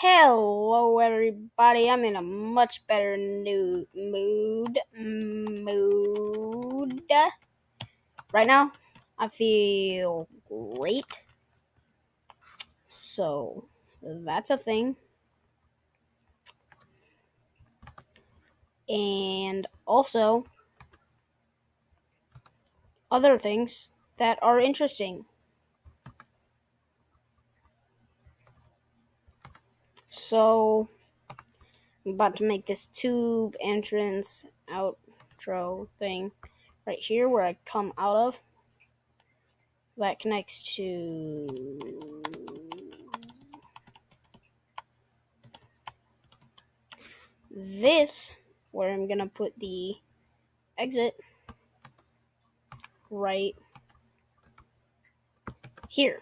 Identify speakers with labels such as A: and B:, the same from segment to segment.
A: Hello, everybody. I'm in a much better new mood. Mood. Right now, I feel great. So, that's a thing. And also, other things that are interesting. So, I'm about to make this tube entrance outro thing right here where I come out of. That connects to this where I'm gonna put the exit right here.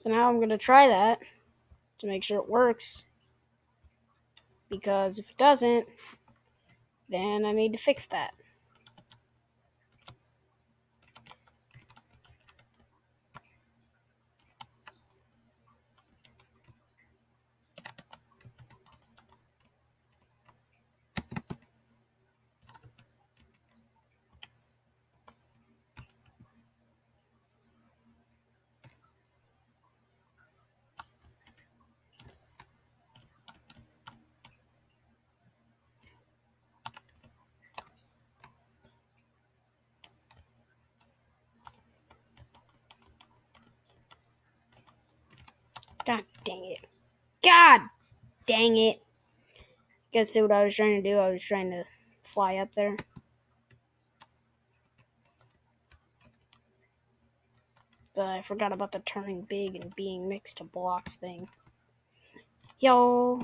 A: So now I'm going to try that to make sure it works. Because if it doesn't, then I need to fix that. God dang it. God dang it. Guess see what I was trying to do? I was trying to fly up there. So I forgot about the turning big and being mixed to blocks thing. Yo.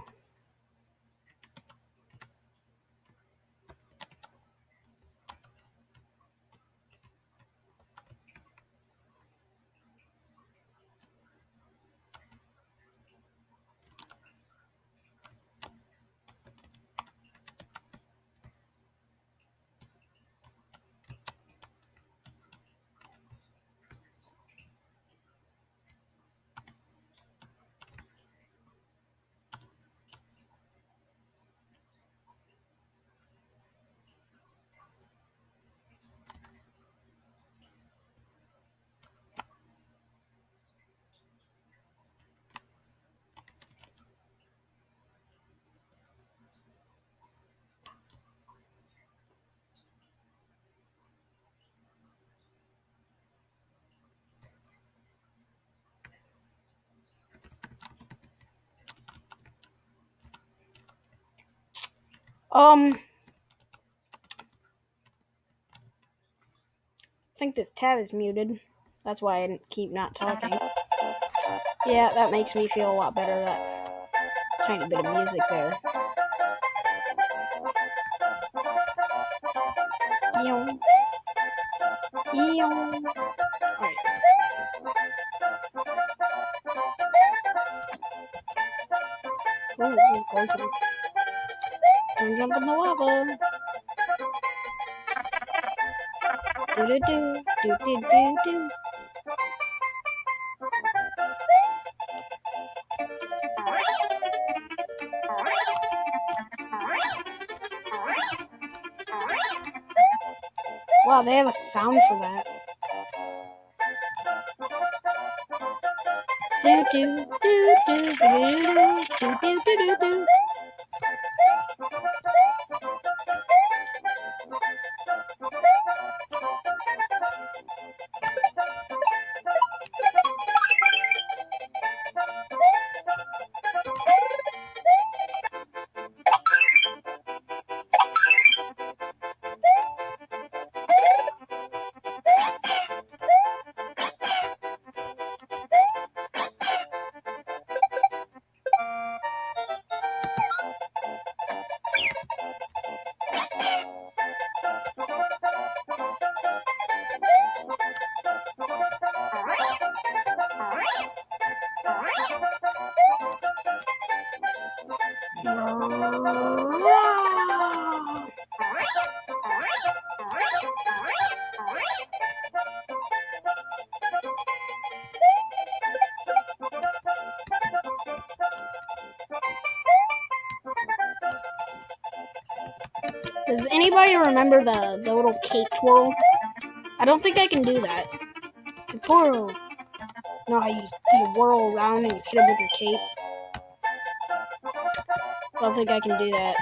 A: Um, I think this tab is muted. That's why I keep not talking. Yeah, that makes me feel a lot better. That tiny bit of music there. Alright. Ooh, don't jump in the lava. Do do do do do do do. Wow, they have a sound for that. Do do do do do do do do do do. Does anybody remember the, the little cape twirl? I don't think I can do that. The twirl. No, you, you whirl around and you hit it with your cape. I don't think I can do that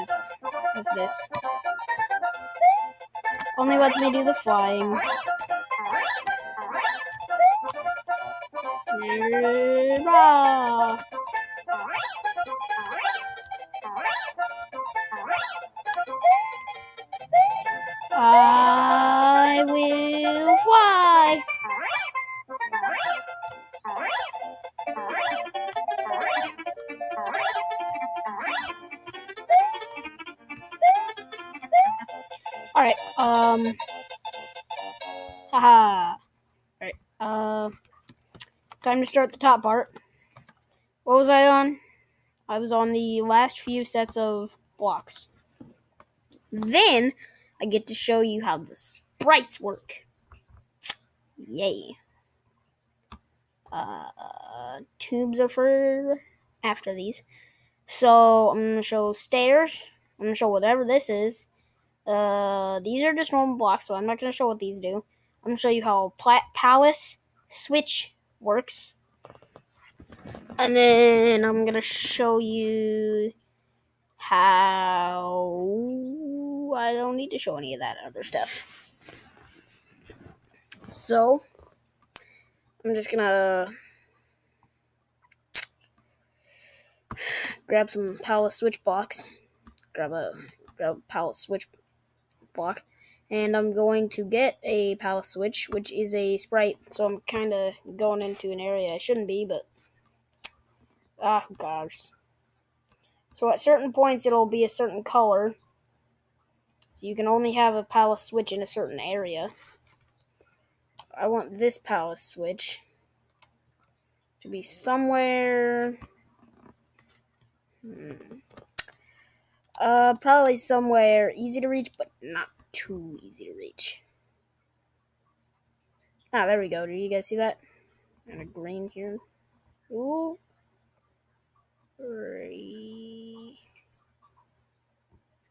A: as, as this. Only lets me do the flying. I will All right. Um. Haha. All right. Uh. Time to start the top part. What was I on? I was on the last few sets of blocks. Then I get to show you how the sprites work. Yay. Uh, tubes are for after these. So I'm to show stairs. I'm to show whatever this is. Uh, these are just normal blocks, so I'm not going to show what these do. I'm going to show you how Palace Switch works. And then I'm going to show you how I don't need to show any of that other stuff. So I'm just gonna grab some palace switch blocks, grab a grab palace switch block, and I'm going to get a palace switch, which is a sprite. So I'm kind of going into an area I shouldn't be, but ah, gosh. So at certain points, it'll be a certain color. So you can only have a palace switch in a certain area. I want this palace switch to be somewhere. Hmm, uh, probably somewhere easy to reach, but not too easy to reach. Ah, there we go. Do you guys see that? And a green here. Ooh. Three.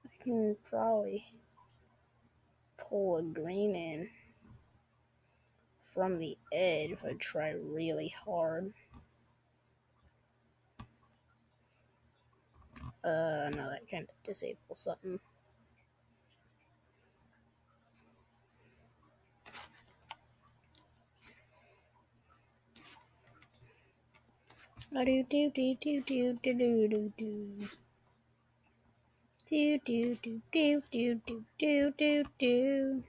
A: I can probably pull a green in from the edge if I try really hard. Uh, no, that kind of disables something. do do do do do do do do do. Do do do do do do do do do.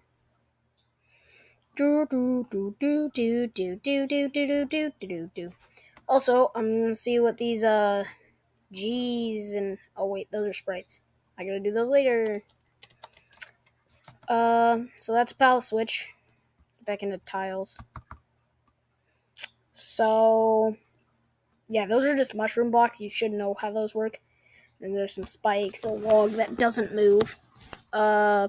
A: Do do do do do do do do do do do do do. Also, I'm gonna see what these uh G's and oh wait, those are sprites. I gotta do those later. Uh, so that's a palace switch. Back into tiles. So yeah, those are just mushroom blocks. You should know how those work. And there's some spikes, a log that doesn't move. Uh,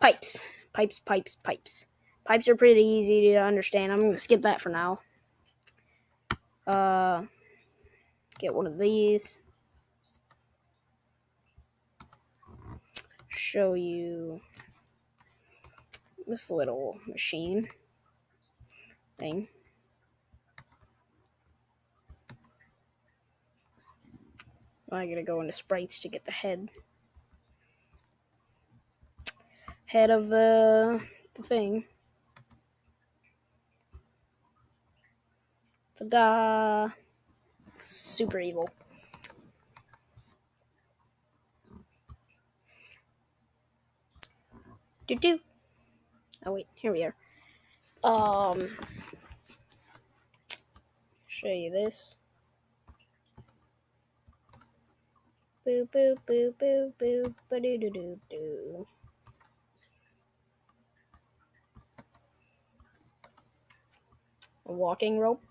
A: pipes, pipes, pipes, pipes. Pipes are pretty easy to understand. I'm gonna skip that for now. Uh, get one of these. Show you this little machine thing. I gotta go into sprites to get the head. Head of the the thing. Ta-da! Super evil. Do do. Oh wait, here we are. Um, show you this. Boo boo boo boo boo ba doo doo doo doo. A walking rope.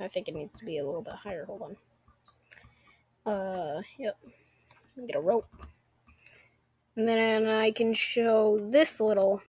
A: I think it needs to be a little bit higher. Hold on. Uh, yep. Get a rope. And then I can show this little